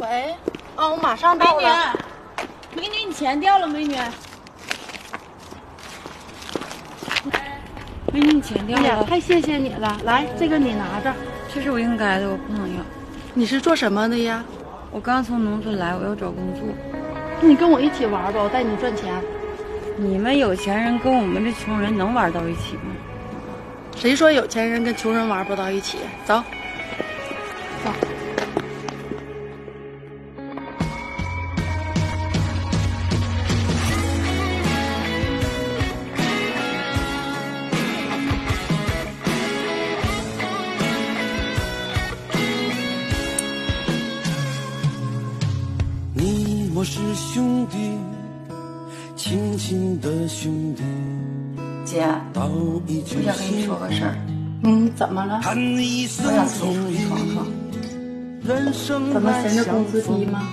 喂，哦，我马上到了。美女，你钱掉了，美女。美女，你钱掉了。太谢谢你了，来，这个你拿着。这是我应该的，我不能要。你是做什么的呀？我刚从农村来，我要找工作。你跟我一起玩吧，我带你赚钱。你们有钱人跟我们这穷人能玩到一起吗？谁说有钱人跟穷人玩不到一起？走，走。我是兄弟，亲亲的兄弟，姐，我想跟你说个事儿。嗯，怎么了？谈一生我想自己风雨出去闯闯。人生怎么来嫌着工资低吗？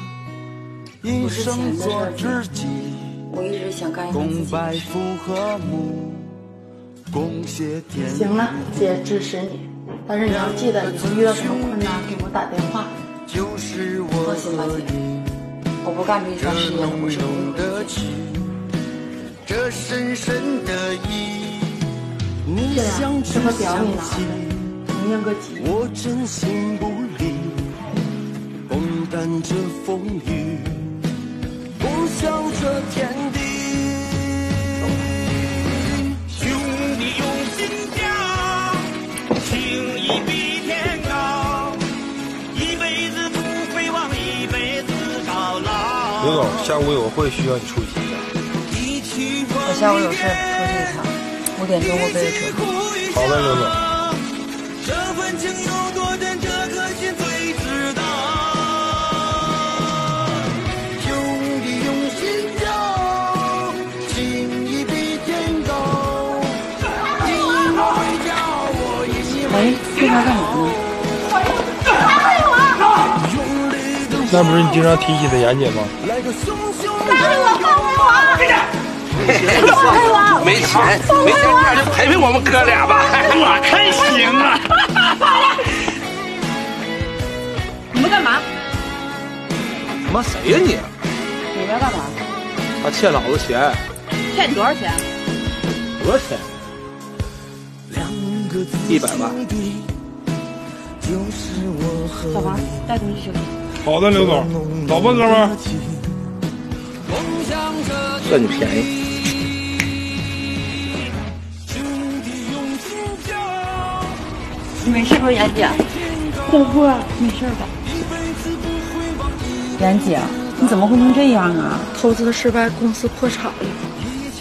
一不是生钱的事做儿我一直想干一行了，姐支持你，但是你要记得，以后遇到什么困难给我打电话。就是我放心吧，和姐你，我不干这一这番事业了，我浓是不浓会回去。的情，这深深的意。你想怎么表你拿着惜，，你应个急。我真心不离，共担着风雨，共享这天地。老。刘总，下午有个会需要你出席一下。我下午有事出去一趟，五点钟我背着车。好的，刘总。这份情有多真，这颗心最知道。兄弟用心交，情谊比天高。你回家，我引你喂，对他干嘛呢？那不是你经常提起的妍姐吗？来个熊熊没钱，没钱，那就陪陪我们哥俩吧。我看行啊。你们干嘛？妈谁呀你？你们要干嘛？他欠老子钱，欠你多少钱？多少钱？一百万。就是我和小王，带东西去吧。好的，刘总。走吧，哥们儿。算你便宜。你没事吧，妍姐？大夫，没事吧？妍姐，你怎么会成这样啊？投资失败，公司破产了。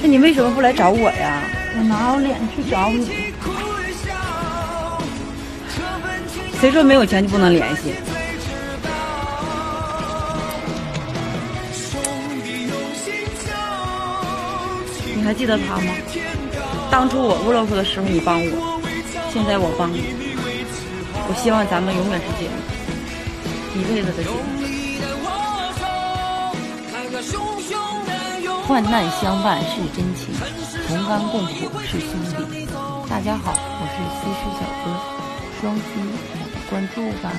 那你为什么不来找我呀？我哪有脸去找你？谁说没有钱就不能联系？还记得他吗？当初我不勒索的时候你帮我，现在我帮你。我希望咱们永远是姐妹，一辈子的姐妹。患难相伴是真情，同甘共苦是兄弟。大家好，我是西施小哥，双击点关注吧。